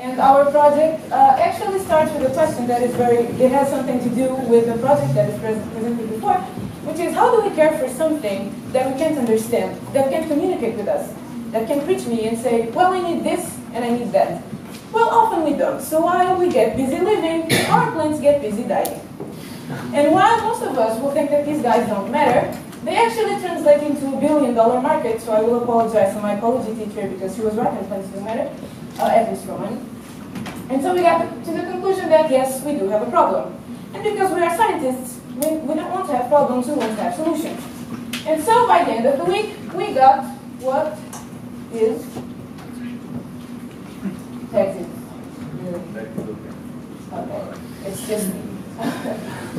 And our project uh, actually starts with a question that is very, it has something to do with the project that is presented before, which is how do we care for something that we can't understand, that can't communicate with us, that can reach me and say, well, I need this and I need that. Well, often we don't. So while we get busy living, our plants get busy dying. And while most of us will think that these guys don't matter, they actually translate into a billion dollar market, so I will apologize to my ecology teacher because she was right plants do matter, uh, at least for one. And so we got to the conclusion that yes, we do have a problem. And because we are scientists, we, we don't want to have problems, we want to have solutions. And so by the end of the week, we got what is Texas. Okay, it's just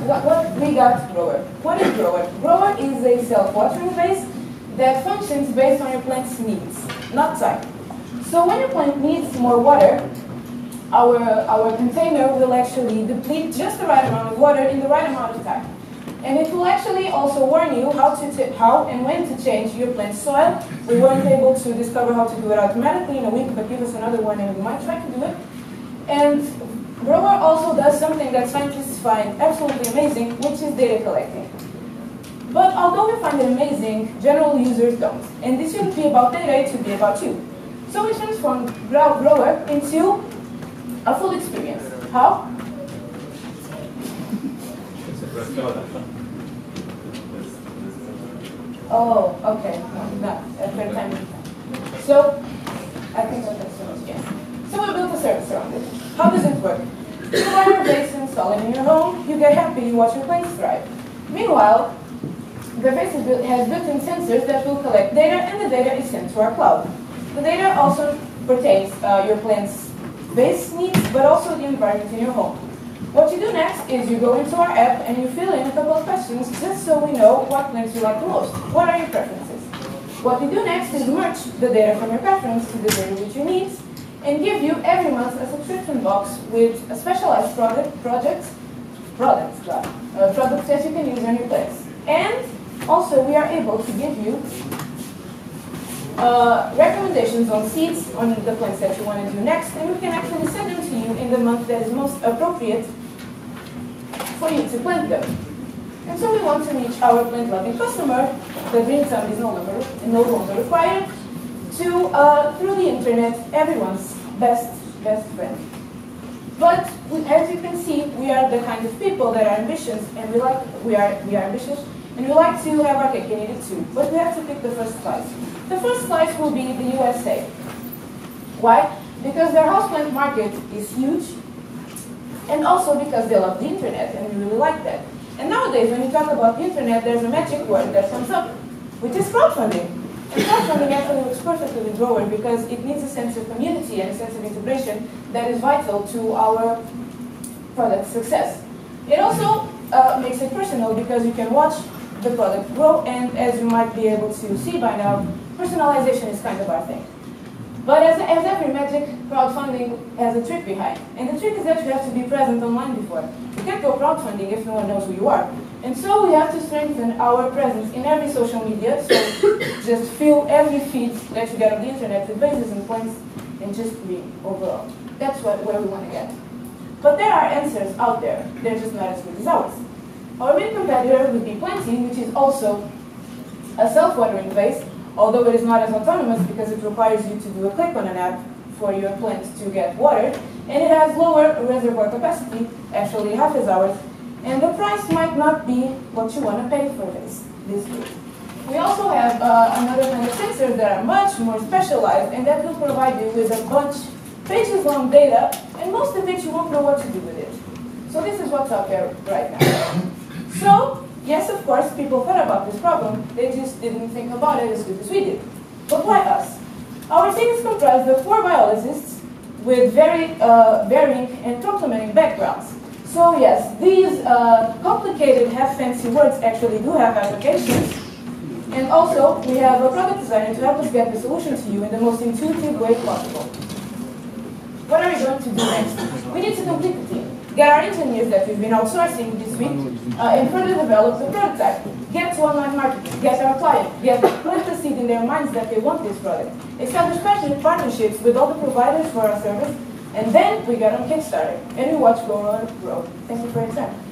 what, what we got Growr. What is Growr? Growr is a self-watering vase that functions based on your plant's needs, not time. So when your plant needs more water, our, our container will actually deplete just the right amount of water in the right amount of time. And it will actually also warn you how, to how and when to change your plant soil. We weren't able to discover how to do it automatically in a week, but give us another one and we might try to do it. And Growr also does something that scientists find absolutely amazing, which is data collecting. But although we find it amazing, general users don't. And this shouldn't be about data, it should be about you. So we transformed Growr into a full experience. How? Oh, okay. No, not a third time. So, I think that's so much, yes. So we built a service around it. How does it work? You buy your base and install it in your home, you get happy, you watch your plants thrive. Meanwhile, the base has built-in sensors that will collect data, and the data is sent to our cloud. The data also pertains uh, your plant's base needs, but also the environment in your home. What you do next is you go into our app and you fill in a couple of questions just so we know what plants you like the most. What are your preferences? What we do next is merge the data from your preference to the data with your needs and give you every month a subscription box with a specialized product, projects, products, uh, products that you can use on your plants. And also we are able to give you uh, recommendations on seeds on the plants that you want to do next, and we can actually send them to you in the month that is most appropriate for you to plant them. And so we want to reach our plant-loving customer, the green thumb is no longer, no longer required, to, uh, through the internet, everyone's best, best friend. But as you can see, we are the kind of people that are ambitious, and we like, we are, we are ambitious, and we like to have our cake and eat it too. But we have to pick the first slice. The first slice will be the USA. Why? Because their houseplant market is huge, and also because they love the internet, and we really like that. And nowadays, when you talk about the internet, there's a magic word that comes up, which is crowdfunding. And crowdfunding actually works perfectly with Growr because it needs a sense of community and a sense of integration that is vital to our product success. It also uh, makes it personal because you can watch the product grow, and as you might be able to see by now, personalization is kind of our thing. But as, as every magic, crowdfunding has a trick behind. And the trick is that you have to be present online before. You can't go crowdfunding if no one knows who you are. And so we have to strengthen our presence in every social media, so just fill every feed that you get on the internet with bases and points and just be overall. That's what, where we want to get. But there are answers out there. They're just not as good as ours. Our main competitor would be Planty, which is also a self-watering vase, although it is not as autonomous because it requires you to do a click on an app for your plant to get watered, and it has lower reservoir capacity, actually half as ours, and the price might not be what you want to pay for this, this good. We also have uh, another kind of sensors that are much more specialized and that will provide you with a bunch, pages long data, and most of it you won't know what to do with it. So this is what's out there right now. So, yes, of course, people thought about this problem. They just didn't think about it as good as we did. But why us? Our team is comprised of four biologists with very uh, varying and complementing backgrounds. So yes, these uh, complicated, half-fancy words actually do have applications. And also, we have a product designer to help us get the solution to you in the most intuitive way possible. What are we going to do next? We need to complete the team. Get our engineers that we've been outsourcing this week uh, and further develop the prototype. Get to online market, get our client, get put the seed in their minds that they want this product. Establish partnerships with all the providers for our service And then we got on Kickstarter, and we watch Go Grow. Thank you for your time.